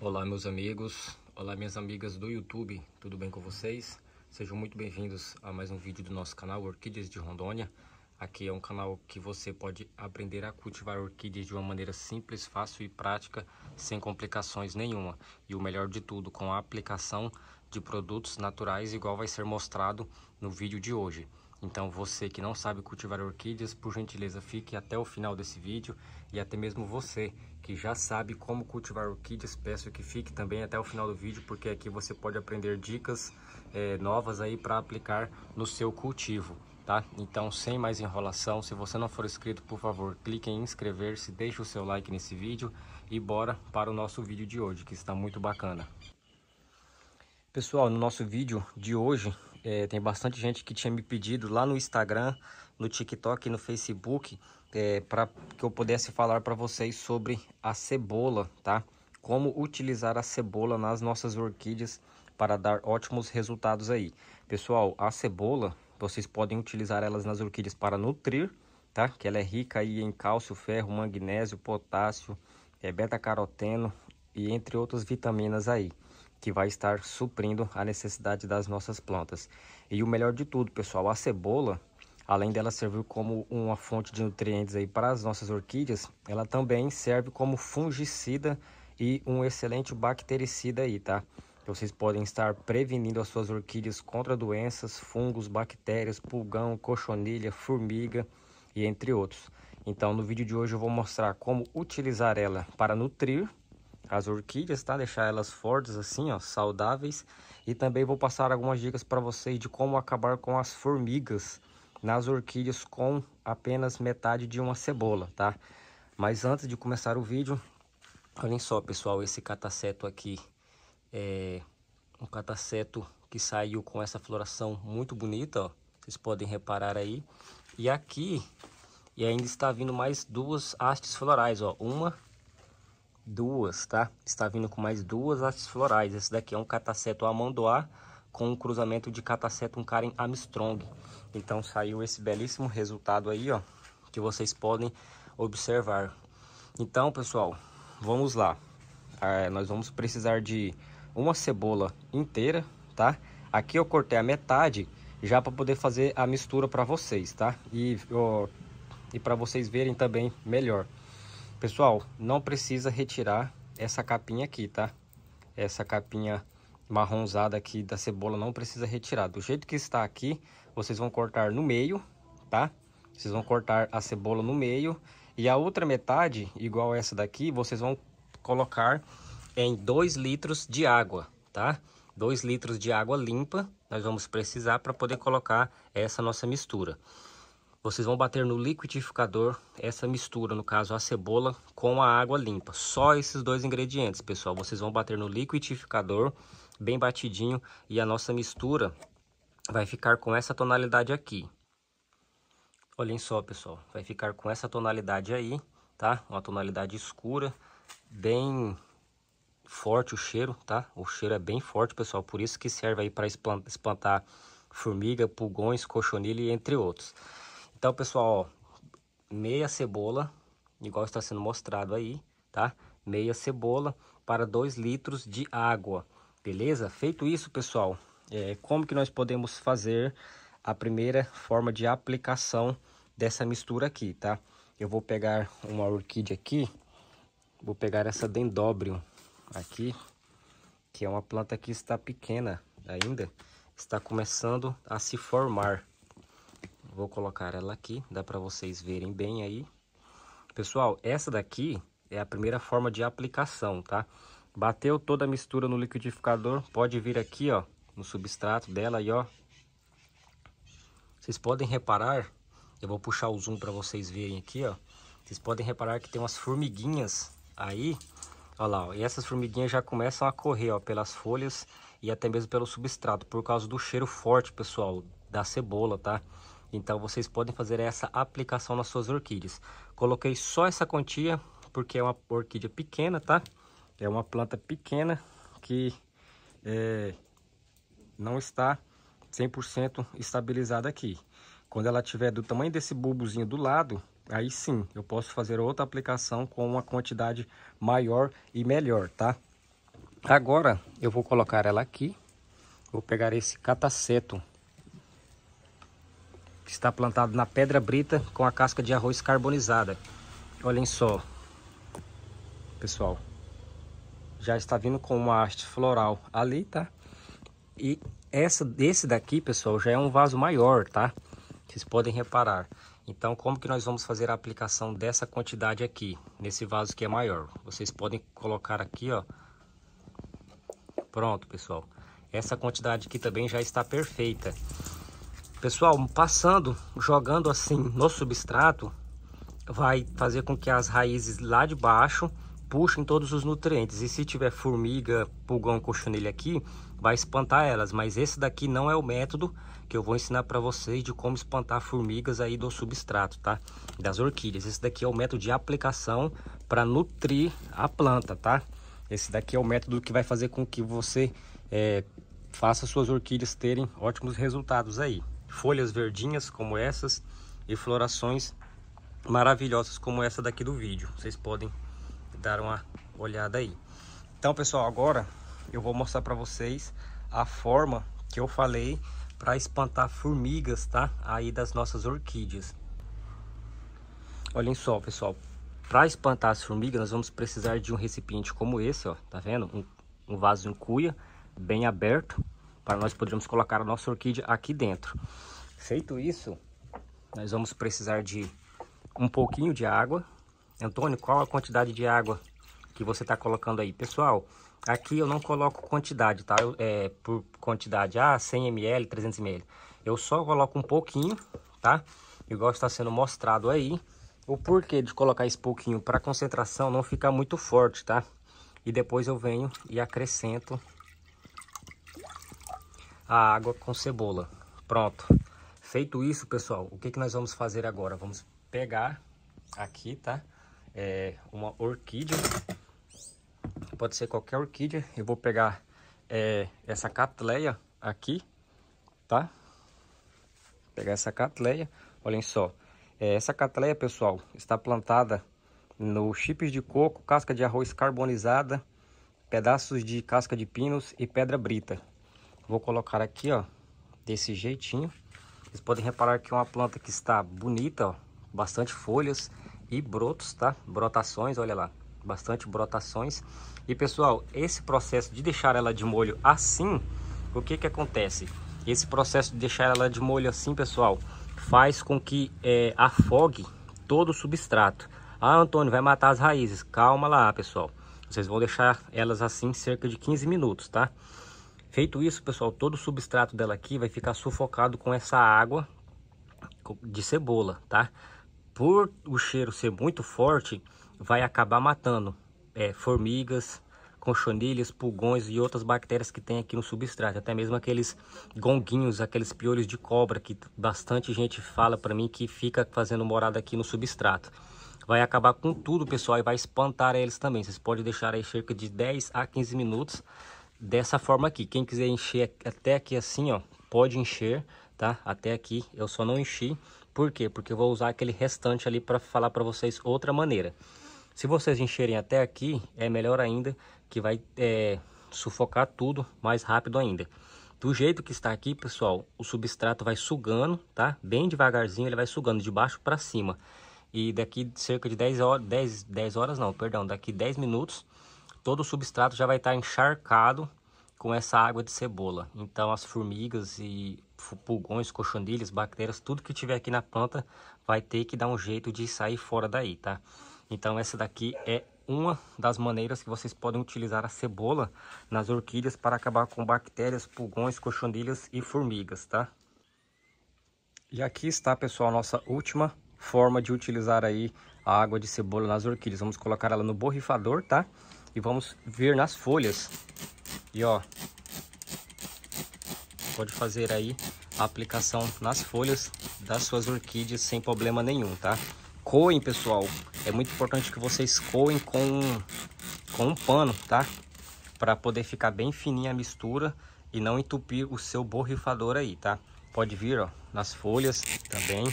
Olá meus amigos, olá minhas amigas do YouTube, tudo bem com vocês? Sejam muito bem-vindos a mais um vídeo do nosso canal Orquídeas de Rondônia. Aqui é um canal que você pode aprender a cultivar orquídeas de uma maneira simples, fácil e prática, sem complicações nenhuma. E o melhor de tudo, com a aplicação de produtos naturais, igual vai ser mostrado no vídeo de hoje. Então você que não sabe cultivar orquídeas, por gentileza fique até o final desse vídeo e até mesmo você que já sabe como cultivar orquídeas, peço que fique também até o final do vídeo porque aqui você pode aprender dicas é, novas aí para aplicar no seu cultivo, tá? Então sem mais enrolação, se você não for inscrito, por favor, clique em inscrever-se, deixe o seu like nesse vídeo e bora para o nosso vídeo de hoje que está muito bacana. Pessoal, no nosso vídeo de hoje é, tem bastante gente que tinha me pedido lá no Instagram, no TikTok e no Facebook é, para que eu pudesse falar para vocês sobre a cebola, tá? Como utilizar a cebola nas nossas orquídeas para dar ótimos resultados aí. Pessoal, a cebola, vocês podem utilizar elas nas orquídeas para nutrir, tá? Que ela é rica aí em cálcio, ferro, magnésio, potássio, é, beta-caroteno e entre outras vitaminas aí que vai estar suprindo a necessidade das nossas plantas. E o melhor de tudo, pessoal, a cebola, além dela servir como uma fonte de nutrientes aí para as nossas orquídeas, ela também serve como fungicida e um excelente bactericida aí, tá? Vocês podem estar prevenindo as suas orquídeas contra doenças, fungos, bactérias, pulgão, cochonilha, formiga e entre outros. Então, no vídeo de hoje eu vou mostrar como utilizar ela para nutrir as orquídeas, tá? Deixar elas fortes assim, ó, saudáveis. E também vou passar algumas dicas para vocês de como acabar com as formigas nas orquídeas com apenas metade de uma cebola, tá? Mas antes de começar o vídeo, olhem só, pessoal, esse cataceto aqui é um cataceto que saiu com essa floração muito bonita, ó. Vocês podem reparar aí. E aqui, e ainda está vindo mais duas hastes florais, ó. Uma duas, tá? Está vindo com mais duas hastes florais. Esse daqui é um cataceto amandoá com um cruzamento de cataceto um Karen Armstrong. Então saiu esse belíssimo resultado aí, ó, que vocês podem observar. Então, pessoal, vamos lá. É, nós vamos precisar de uma cebola inteira, tá? Aqui eu cortei a metade já para poder fazer a mistura para vocês, tá? E, e para vocês verem também melhor. Pessoal, não precisa retirar essa capinha aqui, tá? Essa capinha marronzada aqui da cebola não precisa retirar. Do jeito que está aqui, vocês vão cortar no meio, tá? Vocês vão cortar a cebola no meio. E a outra metade, igual essa daqui, vocês vão colocar em 2 litros de água, tá? 2 litros de água limpa, nós vamos precisar para poder colocar essa nossa mistura. Vocês vão bater no liquidificador essa mistura, no caso a cebola com a água limpa. Só esses dois ingredientes, pessoal. Vocês vão bater no liquidificador bem batidinho e a nossa mistura vai ficar com essa tonalidade aqui. Olhem só, pessoal. Vai ficar com essa tonalidade aí, tá? Uma tonalidade escura, bem forte o cheiro, tá? O cheiro é bem forte, pessoal. Por isso que serve aí para espantar formiga, pulgões, cochonilha, entre outros. Então, pessoal, ó, meia cebola, igual está sendo mostrado aí, tá? Meia cebola para 2 litros de água, beleza? Feito isso, pessoal, é, como que nós podemos fazer a primeira forma de aplicação dessa mistura aqui, tá? Eu vou pegar uma orquídea aqui, vou pegar essa dendóbrio aqui, que é uma planta que está pequena ainda, está começando a se formar, Vou colocar ela aqui, dá para vocês verem bem aí. Pessoal, essa daqui é a primeira forma de aplicação, tá? Bateu toda a mistura no liquidificador, pode vir aqui, ó, no substrato dela aí, ó. Vocês podem reparar, eu vou puxar o zoom para vocês verem aqui, ó. Vocês podem reparar que tem umas formiguinhas aí, ó lá, ó. E essas formiguinhas já começam a correr, ó, pelas folhas e até mesmo pelo substrato, por causa do cheiro forte, pessoal, da cebola, tá? Então vocês podem fazer essa aplicação nas suas orquídeas. Coloquei só essa quantia porque é uma orquídea pequena, tá? É uma planta pequena que é, não está 100% estabilizada aqui. Quando ela tiver do tamanho desse bulbozinho do lado, aí sim eu posso fazer outra aplicação com uma quantidade maior e melhor, tá? Agora eu vou colocar ela aqui. Vou pegar esse cataceto que está plantado na pedra brita com a casca de arroz carbonizada. Olhem só, pessoal. Já está vindo com uma haste floral ali, tá? E essa, esse daqui, pessoal, já é um vaso maior, tá? Vocês podem reparar. Então, como que nós vamos fazer a aplicação dessa quantidade aqui, nesse vaso que é maior? Vocês podem colocar aqui, ó. Pronto, pessoal. Essa quantidade aqui também já está perfeita. Pessoal, passando, jogando assim no substrato, vai fazer com que as raízes lá de baixo puxem todos os nutrientes. E se tiver formiga, pulgão, cochonilha aqui, vai espantar elas. Mas esse daqui não é o método que eu vou ensinar para vocês de como espantar formigas aí do substrato, tá? Das orquídeas. Esse daqui é o método de aplicação para nutrir a planta, tá? Esse daqui é o método que vai fazer com que você é, faça suas orquídeas terem ótimos resultados aí folhas verdinhas como essas e florações maravilhosas como essa daqui do vídeo. Vocês podem dar uma olhada aí. Então, pessoal, agora eu vou mostrar para vocês a forma que eu falei para espantar formigas, tá? Aí das nossas orquídeas. Olhem só, pessoal. Para espantar as formigas, nós vamos precisar de um recipiente como esse, ó. Tá vendo? Um, um vaso em cuia, bem aberto para nós podermos colocar a nossa orquídea aqui dentro. Feito isso, nós vamos precisar de um pouquinho de água. Antônio, qual a quantidade de água que você está colocando aí? Pessoal, aqui eu não coloco quantidade, tá? Eu, é, por quantidade, ah, 100 ml, 300 ml. Eu só coloco um pouquinho, tá? Igual está sendo mostrado aí. O porquê de colocar esse pouquinho para concentração não ficar muito forte, tá? E depois eu venho e acrescento a água com cebola. Pronto. Feito isso, pessoal, o que, que nós vamos fazer agora? Vamos pegar aqui, tá? É uma orquídea. Pode ser qualquer orquídea. Eu vou pegar é, essa catleia aqui, tá? Vou pegar essa catleia. Olhem só. É, essa catleia, pessoal, está plantada no chips de coco, casca de arroz carbonizada, pedaços de casca de pinos e pedra brita. Vou colocar aqui, ó, desse jeitinho. Vocês podem reparar que é uma planta que está bonita, ó, bastante folhas e brotos, tá? Brotações, olha lá, bastante brotações. E pessoal, esse processo de deixar ela de molho assim, o que que acontece? Esse processo de deixar ela de molho assim, pessoal, faz com que é, afogue todo o substrato. Ah, Antônio, vai matar as raízes. Calma lá, pessoal. Vocês vão deixar elas assim cerca de 15 minutos, tá? Feito isso, pessoal, todo o substrato dela aqui vai ficar sufocado com essa água de cebola, tá? Por o cheiro ser muito forte, vai acabar matando é, formigas, conchonilhas, pulgões e outras bactérias que tem aqui no substrato. Até mesmo aqueles gonguinhos, aqueles piolhos de cobra que bastante gente fala para mim que fica fazendo morada aqui no substrato. Vai acabar com tudo, pessoal, e vai espantar eles também. Vocês podem deixar aí cerca de 10 a 15 minutos dessa forma aqui. Quem quiser encher até aqui assim, ó, pode encher, tá? Até aqui, eu só não enchi. Por quê? Porque eu vou usar aquele restante ali para falar para vocês outra maneira. Se vocês encherem até aqui, é melhor ainda, que vai é, sufocar tudo mais rápido ainda. Do jeito que está aqui, pessoal, o substrato vai sugando, tá? Bem devagarzinho ele vai sugando de baixo para cima. E daqui cerca de 10 horas, 10, 10 horas não, perdão, daqui 10 minutos todo o substrato já vai estar encharcado com essa água de cebola. Então as formigas e pulgões, cochonilhas, bactérias, tudo que tiver aqui na planta vai ter que dar um jeito de sair fora daí, tá? Então essa daqui é uma das maneiras que vocês podem utilizar a cebola nas orquídeas para acabar com bactérias, pulgões, cochonilhas e formigas, tá? E aqui está, pessoal, a nossa última forma de utilizar aí a água de cebola nas orquídeas. Vamos colocar ela no borrifador, tá? E vamos ver nas folhas. E ó, pode fazer aí a aplicação nas folhas das suas orquídeas sem problema nenhum, tá? Coem, pessoal. É muito importante que vocês coem com, com um pano, tá? Para poder ficar bem fininha a mistura e não entupir o seu borrifador aí, tá? Pode vir, ó, nas folhas também.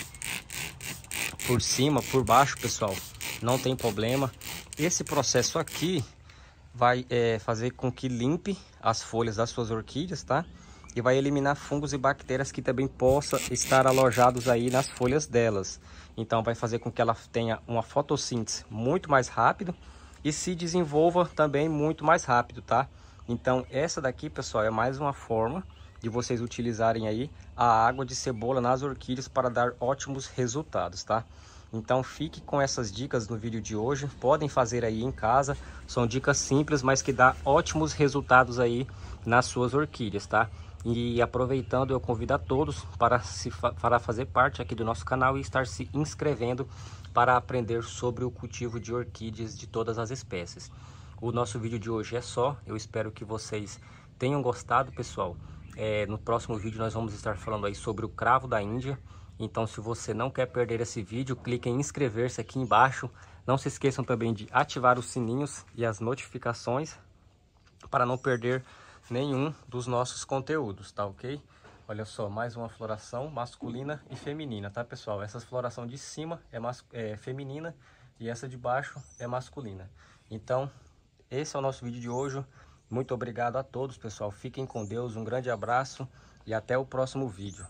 Por cima, por baixo, pessoal, não tem problema. Esse processo aqui vai é, fazer com que limpe as folhas das suas orquídeas, tá? E vai eliminar fungos e bactérias que também possam estar alojados aí nas folhas delas. Então vai fazer com que ela tenha uma fotossíntese muito mais rápido e se desenvolva também muito mais rápido, tá? Então essa daqui, pessoal, é mais uma forma de vocês utilizarem aí a água de cebola nas orquídeas para dar ótimos resultados, tá? Então fique com essas dicas no vídeo de hoje, podem fazer aí em casa, são dicas simples, mas que dá ótimos resultados aí nas suas orquídeas, tá? E aproveitando, eu convido a todos para, se, para fazer parte aqui do nosso canal e estar se inscrevendo para aprender sobre o cultivo de orquídeas de todas as espécies. O nosso vídeo de hoje é só, eu espero que vocês tenham gostado, pessoal. É, no próximo vídeo nós vamos estar falando aí sobre o cravo da Índia. Então se você não quer perder esse vídeo, clique em inscrever-se aqui embaixo. Não se esqueçam também de ativar os sininhos e as notificações para não perder nenhum dos nossos conteúdos, tá ok? Olha só, mais uma floração masculina e feminina, tá pessoal? Essa floração de cima é, é feminina e essa de baixo é masculina. Então, esse é o nosso vídeo de hoje. Muito obrigado a todos, pessoal. Fiquem com Deus, um grande abraço e até o próximo vídeo.